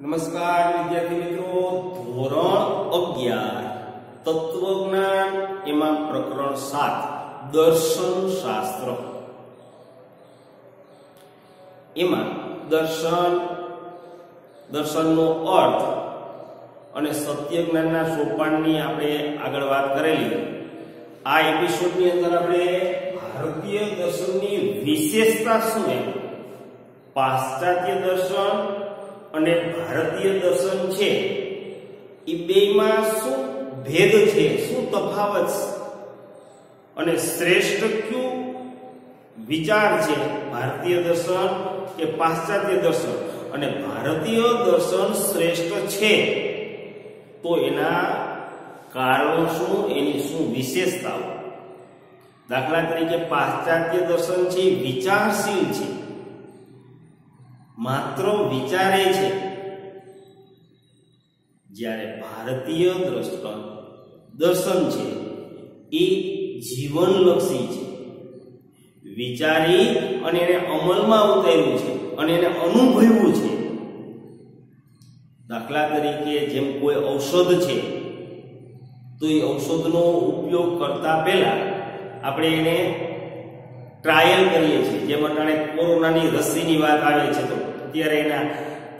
નમસ્કાર વિદ્યાર્થી મિત્રો. ધોરણ અગિયાર. તત્વજ્ઞાન, એમાં પ્રકરણ સાત. દર્શન શાસ્ત્ર. એમાં દર્શન, દર્શનનો અર્થ અને સત્ય જ્ઞાનના સોપાનની આપણે આગળ વાત કરેલી. આ એપિસોડની અંદર આપણે ભારતીય દર્શનની વિશેષતા શું પાશ્ચાત્ય દર્શન અને ભારતીય દર્શન છે એ બેમાં શું ભેદ છે, શું તફાવત અને શ્રેષ્ઠ કયું? વિચાર છે, ભારતીય દર્શન કે પાશ્ચાત્ય દર્શન? અને ભારતીય દર્શન શ્રેષ્ઠ છે, તો એના કારણો શું, એની શું વિશેષતાઓ? દાખલા તરીકે પાશ્ચાત્ય દર્શન છે વિચારશીલ છે. માત્ર વિચારે છે. જ્યારે ભારતીય દ્રષ્ટા દર્શન છે, એ જીવનલક્ષી છે. વિચારી અને એને અમલમાં ઉતાર્યું છે અને એને અનુભવ્યું છે. દાખલા તરીકે જેમ કોઈ ઔષધ છે, તો એ ઔષધનો ઉપયોગ કરતા પહેલા આપણે એને ટ્રાયલ કરીએ છીએ. જેમ અટાણે કોરોનાની રસીની વાત આવે છે તો અત્યારે એના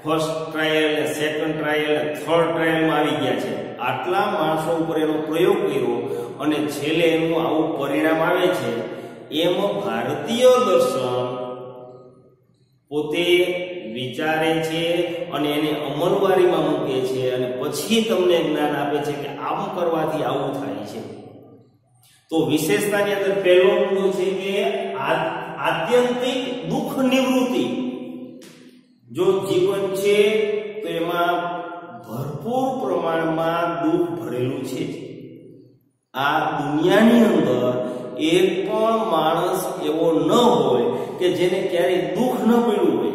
first trial second trial third ટ્રાયલમાં આવી ગયા છે. આટલા માણસો ઉપર એનો પ્રયોગ કર્યો અને છેલ્લે એનું આવું પરિણામ આવે છે, એમ ભારતીય દર્શન પોતે વિચારે છે અને એને અમલવારીમાં મૂકે છે અને પછી તમને જ્ઞાન આપે છે કે આમ કરવાથી આવું થાય છે. તો વિશેષતાની અંદર પહેલો મુદ્દો છે કે આત્યંતિક દુઃખ નિવૃત્તિ જો જીવન છે, તો એમાં ભરપૂર પ્રમાણમાં દુઃખ ભરેલું છે. આ દુનિયાની અંદર એક પણ માણસ એવો ન હોય કે જેને ક્યારેય દુઃખ ન પડ્યું હોય.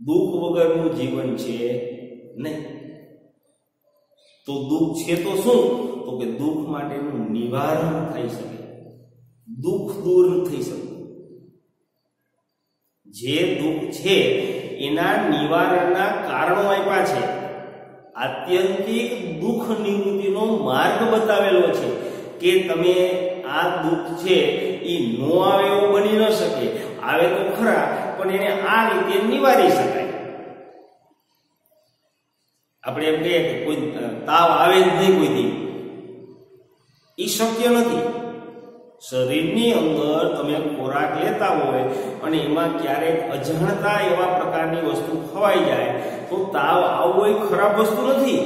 દુઃખ વગરનું જીવન છે નહીં. તો દુઃખ છે તો શું? તો કે દુઃખ માટેનું નિવારણ થઈ શકે. દુઃખ દૂર થઈ શકે. જે દુઃખ છે, એના નિવારણના કારણો આપ્યા છે. આત્યંતિક દુઃખ નિવૃત્તિનો માર્ગ બતાવેલો છે કે તમે આ દુઃખ છે એ નો આવે એવું બની ન શકે. આવે તો ખરા, પણ એને આ રીતે નિવારી શકાય. આપણે એમ કહીએ કે કોઈ તાવ આવે જ નહીં કોઈ દી. એ શક્ય નથી. શરીરની અંદર તમે ખોરાક લેતા હોય અને એમાં ક્યારેક અજાણતા એવા પ્રકારની વસ્તુ ખવાઈ જાય, તો તાવ આવવો એ ખરાબ વસ્તુ નથી.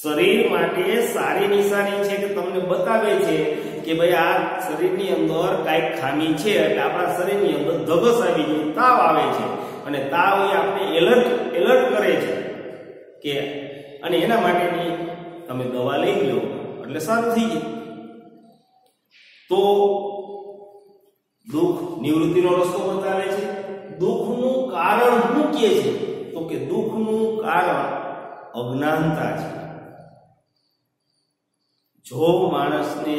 શરીર માટે સારી નિશાની છે કે તમને બતાવે છે કે ભાઈ આ શરીરની અંદર કાંઈક ખામી છે એટલે આપણા શરીરની અંદર ધગસ આવી જાય તાવ આવે છે. અને તાવ એ આપણે એલર્ટ એલર્ટ કરે છે કે, અને એના માટેની તમે દવા લઈ લો એટલે સારું થઈ જાય તો દુઃખ નિવૃત્તિનો રસ્તો બતાવે છે. દુઃખનું કારણ શું કહે છે? તો કે દુઃખનું કારણ અજ્ઞાનતા છે. જો માણસને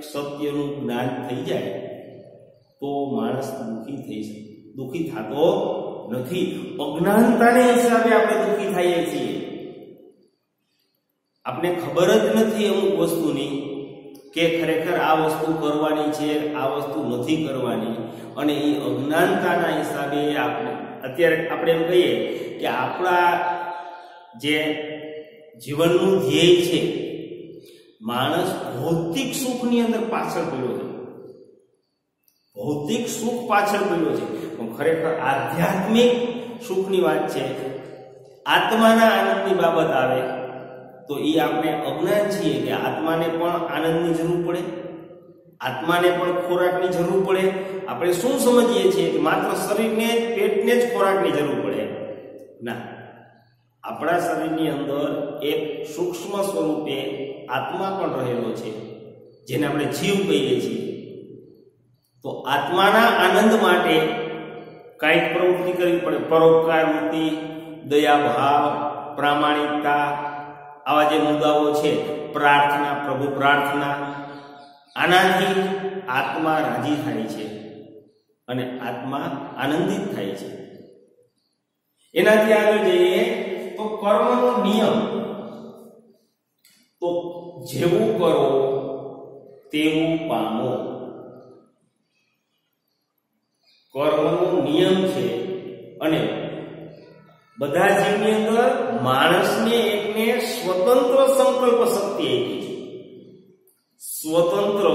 સત્યનું જ્ઞાન થઈ જાય, તો માણસ દુઃખી થઈ શકે. દુઃખી થતો નથી. અજ્ઞાનતાને હિસાબે આપણે દુઃખી થઈએ છીએ. આપણે ખબર જ નથી અમુક વસ્તુની કે ખરેખર આ વસ્તુ કરવાની છે, આ વસ્તુ નથી કરવાની. અને એ અજ્ઞાનતાના હિસાબે આપણે, અત્યારે આપણે એમ કહીએ કે આપણા જે જીવનનું ધ્યેય છે, માણસ ભૌતિક સુખની અંદર પાછળ પડ્યો છે. ભૌતિક સુખ પાછળ પડ્યો છે. પણ ખરેખર આધ્યાત્મિક સુખની વાત છે. આત્માના આનંદની બાબત આવે તો એ આપણે અજ્ઞાન છીએ કે આત્માને પણ આનંદની જરૂર પડે. આત્માને પણ ખોરાકની જરૂર પડે. આપણે શું સમજીએ છીએ કે માત્ર શરીરને, પેટને જ ખોરાકની જરૂર પડે? ના. આપણા શરીરની અંદર એક સૂક્ષ્મ સ્વરૂપે આત્મા પણ રહેલો છે, જેને આપણે જીવ કહીએ છીએ. તો આત્માના આનંદ માટે કાંઈક પ્રવૃત્તિ કરવી પડે. પરોપકાર વૃત્તિ દયા ભાવ પ્રામાણિકતા આવા જે મુદ્દાઓ છે, પ્રાર્થના, પ્રભુ પ્રાર્થના, આનાથી આત્મા રાજી થાય છે અને આત્મા આનંદિત થાય છે. એનાથી આગળ જઈએ, તો કર્મનો નિયમ. તો જેવું કરો, તેવું પામો. કર્મનો નિયમ છે અને બધા જીવની અંદર માણસને એકને સ્વતંત્ર સંકલ્પ શક્તિ આપી છે સ્વતંત્ર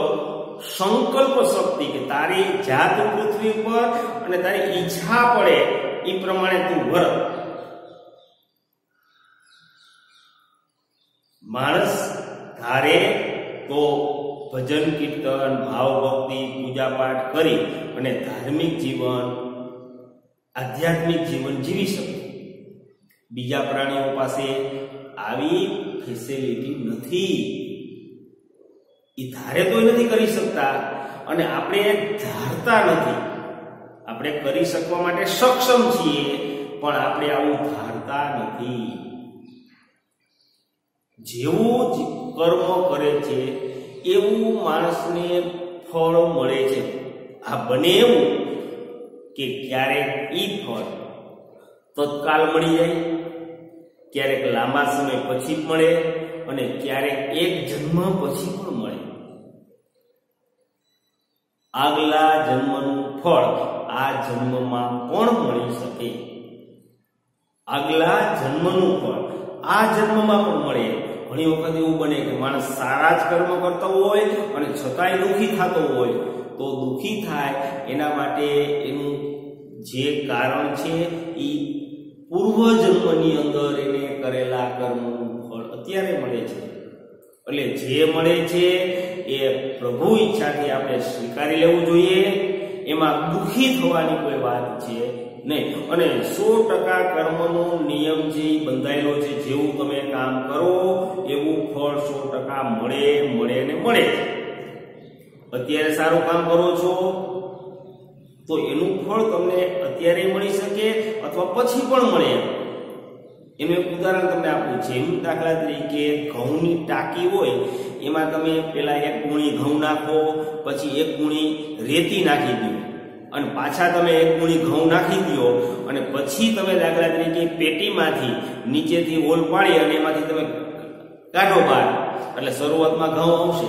સંકલ્પ શક્તિ કે તારી જાત પૃથ્વી પર અને તારી ઈચ્છા પડે એ પ્રમાણે તું વર્ત માણસ ધારે તો ભજન, કીર્તન ભાવ ભક્તિ પૂજા પાઠ કરી અને ધાર્મિક જીવન, આધ્યાત્મિક જીવન જીવી શકે. બીજા પ્રાણીઓ પાસે આવી ફેસિલિટી નથી. એ ધારે તો નથી કરી શકતા. અને આપણે ધારતા નથી. આપણે કરી શકવા માટે સક્ષમ છીએ, પણ આપણે આવું ધારતા નથી. જેવું કર્મ કરે છે, એવું માણસને ફળ મળે છે. આ બને એવું કે ક્યારેક ઈ ફળ તત્કાલ મળી જાય ક્યારેક લાંબા સમય પછી મળે અને ક્યારેક એક જન્મ પછી પણ મળે. આગલા જન્મનું ફળ આ જન્મમાં પણ મળી શકે? આગલા જન્મનું ફળ આ જન્મમાં પણ મળે. ઘણી વખત એવું બને કે માણસ સારા જ કર્મ કરતો હોય અને છતાંય દુઃખી થતો હોય. તો દુઃખી થાય એના માટે એનું જે કારણ છે એ પૂર્વ જન્મની અંદર એને કરેલા કર્મનું ફળ અત્યારે મળે છે. એટલે જે મળે છે એ પ્રભુ ઈચ્છાથી આપણે સ્વીકારી લેવું જોઈએ. એમાં દુઃખી થવાની કોઈ વાત છે નહીં. અને સો ટકા કર્મનો નિયમ જે બંધાયેલો છે, જેવું તમે કામ કરો, એવું ફળ સો ટકા મળે મળે ને મળે. અત્યારે સારું કામ કરો છો? તો એનું ફળ તમને અત્યારે મળી શકે અથવા પછી પણ મળે એનું એક ઉદાહરણ તમને આપું. જેમ દાખલા તરીકે ઘઉંની ટાંકી હોય, એમાં તમે પેલા એક ગુણી ઘઉં નાખો, પછી એક ગુણી રેતી નાખી દો. અને પાછા તમે એક ગુણી ઘઉં નાખી દો અને પછી તમે દાખલા તરીકે પેટીમાંથી નીચેથી ઓલ પાડી અને એમાંથી તમે કાઢો બહાર. એટલે શરૂઆતમાં ઘઉં આવશે.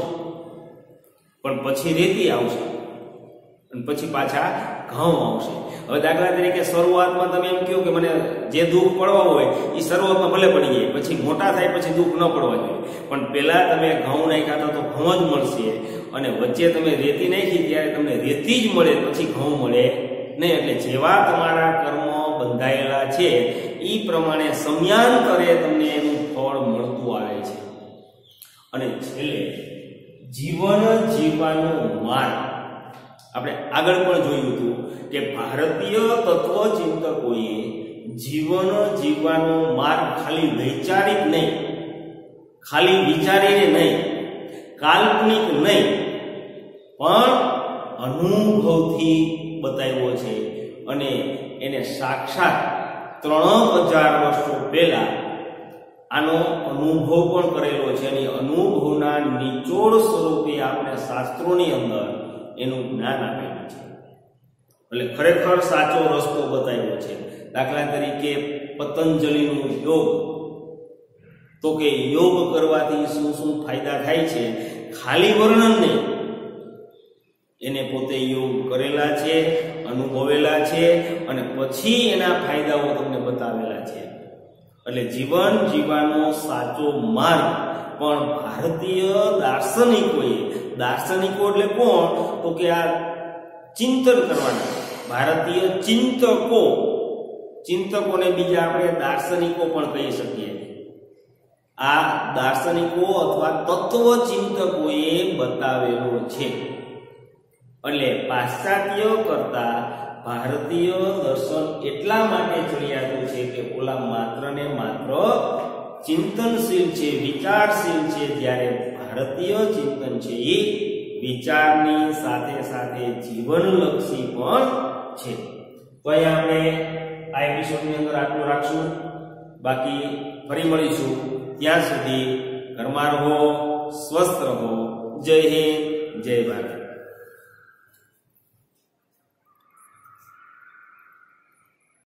પણ પછી રેતી આવશે. અને પછી પાછા ઘઉં આવશે. હવે દાખલા તરીકે શરૂઆતમાં તમે એમ કહો કે મને જે દુઃખ પડવા હોય એ શરૂઆતમાં ભલે પડી જાય, પછી મોટા થાય, પછી દુઃખ ન પડવા જોઈએ પણ પહેલાં તમે ઘઉં નાખ્યા તો ઘઉં જ મળશે. અને વચ્ચે તમે રેતી નાખી ત્યારે તમને રેતી જ મળે, પછી ઘઉં મળે નહીં. એટલે જેવા તમારા કર્મો બંધાયેલા છે એ પ્રમાણે સમયાંતરે તમને એનું ફળ મળતું આવે છે. અને છેલ્લે, જીવન જીવવાનો માર્ગ. આપણે આગળ પણ જોયું હતું કે ભારતીય તત્વચિંતકોએ જીવન જીવવાનો માર્ગ ખાલી વૈચારિક નહીં, ખાલી વિચારીને નહીં, કાલ્પનિક નહીં, પણ અનુભવથી બતાવ્યો છે અને એને સાક્ષાત ત્રણ હજાર વર્ષો પહેલા આનો અનુભવ પણ કરેલો છે અને અનુભવના નિચોડ સ્વરૂપે આપણે શાસ્ત્રોની અંદર એનું જ્ઞાન આપેલું છે. એટલે ખરેખર સાચો રસ્તો બતાવ્યો છે. દાખલા તરીકે પતંજલિનો યોગ. તો કે યોગ કરવાથી શું શું ફાયદા થાય છે? ખાલી વર્ણન નહીં. એને પોતે યોગ કરેલા છે, અનુભવેલા છે અને પછી એના ફાયદાઓ તમને બતાવેલા છે. એટલે જીવન જીવવાનો સાચો માર્ગ પણ ભારતીય દાર્શનિકોએ, દાર્શનિકો એટલે કોણ? તો કે આ ચિંતન કરવાના. ભારતીય ચિંતકો, ચિંતકોને બીજા આપણે દાર્શનિકો પણ કહી શકીએ. આ દાર્શનિકો અથવા તત્વ ચિંતકોએ બતાવેલો છે. એટલે પાશ્ચાત્ય કરતા ભારતીય દર્શન એટલા માટે ચડિયાતું છે કે ઓલા માત્ર ને માત્ર ચિંતનશીલ છે, વિચારશીલ છે, જ્યારે ભારતીય ચિંતન છે, એ વિચારની સાથે સાથે જીવનલક્ષી પણ છે. તો અહીંયા આપણે આ એપિસોડની અંદર આટલું રાખશું. બાકી ફરી મળીશું. ત્યાં સુધી ઘરમાં રહો, સ્વસ્થ રહો. જય હિન્દ, જય ભારત.